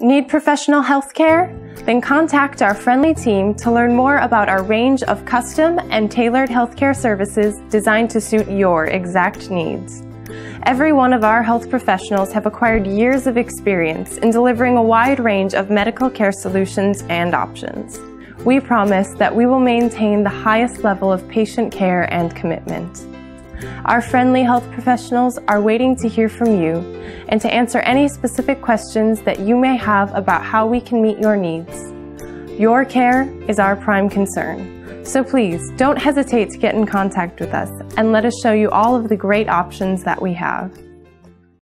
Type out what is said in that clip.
Need professional health care? Then contact our friendly team to learn more about our range of custom and tailored healthcare services designed to suit your exact needs. Every one of our health professionals have acquired years of experience in delivering a wide range of medical care solutions and options. We promise that we will maintain the highest level of patient care and commitment. Our friendly health professionals are waiting to hear from you and to answer any specific questions that you may have about how we can meet your needs. Your care is our prime concern. So please don't hesitate to get in contact with us and let us show you all of the great options that we have.